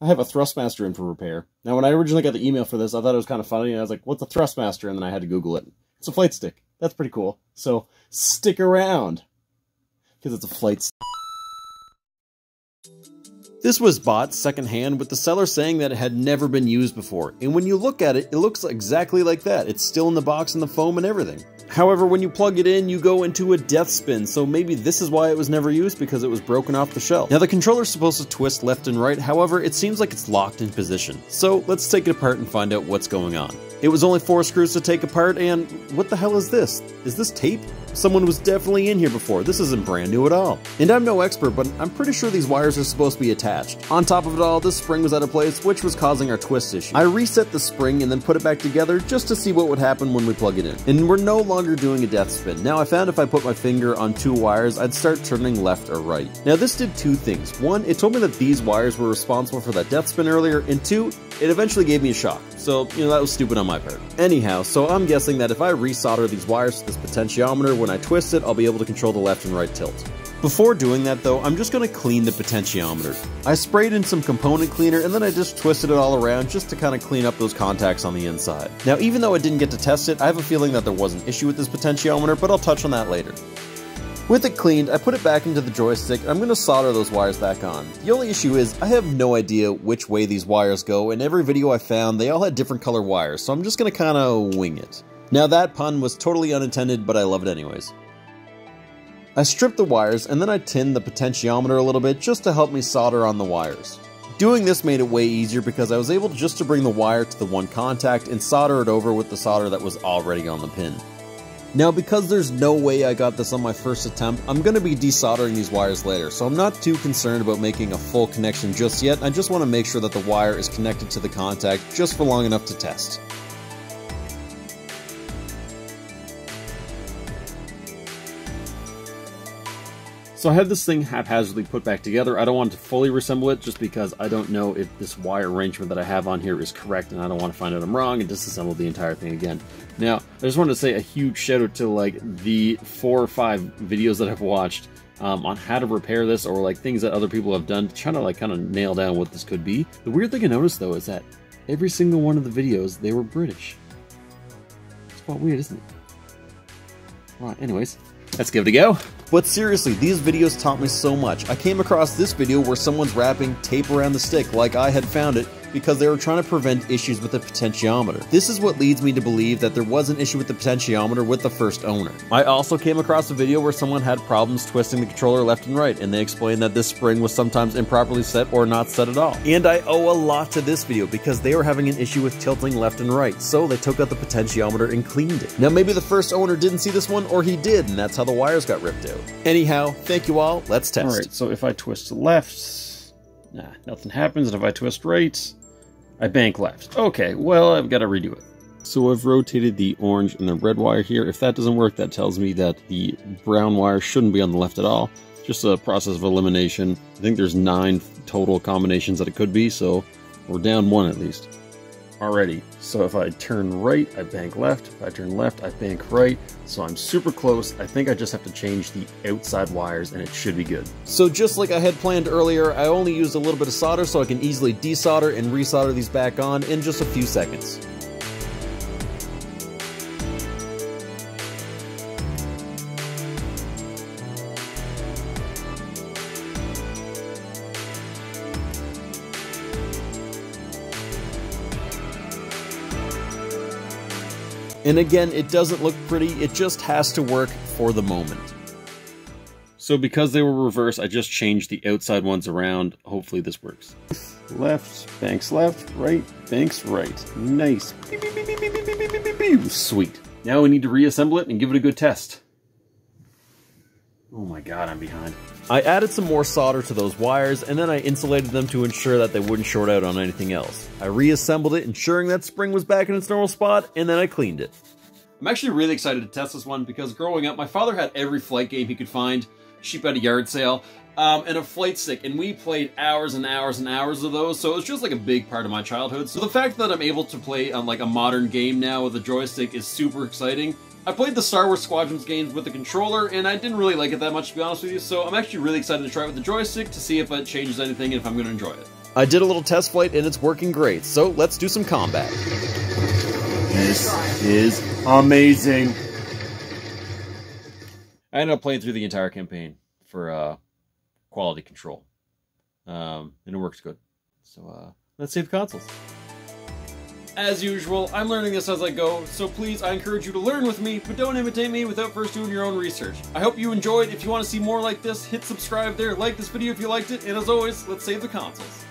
I have a Thrustmaster in for repair. Now, when I originally got the email for this, I thought it was kind of funny, and I was like, what's a Thrustmaster? And then I had to Google it. It's a flight stick. That's pretty cool. So, stick around. Because it's a flight stick. This was bought secondhand with the seller saying that it had never been used before, and when you look at it, it looks exactly like that. It's still in the box and the foam and everything. However, when you plug it in, you go into a death spin, so maybe this is why it was never used because it was broken off the shelf. Now the controller's supposed to twist left and right, however, it seems like it's locked in position. So let's take it apart and find out what's going on. It was only four screws to take apart, and what the hell is this? Is this tape? Someone was definitely in here before. This isn't brand new at all. And I'm no expert, but I'm pretty sure these wires are supposed to be attached. On top of it all, this spring was out of place, which was causing our twist issue. I reset the spring and then put it back together just to see what would happen when we plug it in. And we're no longer doing a death spin. Now I found if I put my finger on two wires, I'd start turning left or right. Now this did two things. One, it told me that these wires were responsible for that death spin earlier, and two, it eventually gave me a shock. So, you know, that was stupid on my part. Anyhow, so I'm guessing that if I resolder these wires to this potentiometer, when I twist it, I'll be able to control the left and right tilt. Before doing that though, I'm just going to clean the potentiometer. I sprayed in some component cleaner and then I just twisted it all around just to kind of clean up those contacts on the inside. Now even though I didn't get to test it, I have a feeling that there was an issue with this potentiometer, but I'll touch on that later. With it cleaned, I put it back into the joystick and I'm going to solder those wires back on. The only issue is, I have no idea which way these wires go, and every video I found, they all had different color wires, so I'm just going to kind of wing it. Now that pun was totally unintended, but I love it anyways. I stripped the wires and then I tinned the potentiometer a little bit just to help me solder on the wires. Doing this made it way easier because I was able just to bring the wire to the one contact and solder it over with the solder that was already on the pin. Now because there's no way I got this on my first attempt, I'm going to be desoldering these wires later, so I'm not too concerned about making a full connection just yet, I just want to make sure that the wire is connected to the contact just for long enough to test. So I have this thing haphazardly put back together. I don't want to fully resemble it just because I don't know if this wire arrangement that I have on here is correct and I don't want to find out I'm wrong and disassemble the entire thing again. Now, I just wanted to say a huge shout out to like the four or five videos that I've watched um, on how to repair this or like things that other people have done trying to like kind of nail down what this could be. The weird thing I noticed though is that every single one of the videos, they were British. It's quite weird, isn't it? Right, anyways, let's give it a go. But seriously, these videos taught me so much. I came across this video where someone's wrapping tape around the stick like I had found it because they were trying to prevent issues with the potentiometer. This is what leads me to believe that there was an issue with the potentiometer with the first owner. I also came across a video where someone had problems twisting the controller left and right, and they explained that this spring was sometimes improperly set or not set at all. And I owe a lot to this video because they were having an issue with tilting left and right, so they took out the potentiometer and cleaned it. Now maybe the first owner didn't see this one, or he did, and that's how the wires got ripped out. Anyhow, thank you all, let's test. Alright, so if I twist left, nah, nothing happens, and if I twist right, I bank left. Okay, well, I've got to redo it. So I've rotated the orange and the red wire here. If that doesn't work, that tells me that the brown wire shouldn't be on the left at all. Just a process of elimination. I think there's nine total combinations that it could be, so we're down one at least already. So if I turn right, I bank left. If I turn left, I bank right. So I'm super close. I think I just have to change the outside wires and it should be good. So just like I had planned earlier, I only used a little bit of solder so I can easily desolder and resolder these back on in just a few seconds. And again, it doesn't look pretty, it just has to work for the moment. So because they were reversed, I just changed the outside ones around. Hopefully this works. Left, banks left, right, banks right. Nice. Sweet. Now we need to reassemble it and give it a good test. Oh my god, I'm behind. I added some more solder to those wires, and then I insulated them to ensure that they wouldn't short out on anything else. I reassembled it, ensuring that spring was back in its normal spot, and then I cleaned it. I'm actually really excited to test this one because growing up, my father had every flight game he could find, cheap at a yard sale, um, and a flight stick, and we played hours and hours and hours of those, so it was just like a big part of my childhood. So the fact that I'm able to play on like a modern game now with a joystick is super exciting. I played the Star Wars Squadrons games with the controller, and I didn't really like it that much, to be honest with you, so I'm actually really excited to try it with the joystick to see if it changes anything and if I'm going to enjoy it. I did a little test flight and it's working great, so let's do some combat. This is amazing. I ended up playing through the entire campaign for uh, quality control. Um, and it works good. So uh, let's save the consoles. As usual, I'm learning this as I go, so please, I encourage you to learn with me, but don't imitate me without first doing your own research. I hope you enjoyed. If you want to see more like this, hit subscribe there, like this video if you liked it, and as always, let's save the consoles.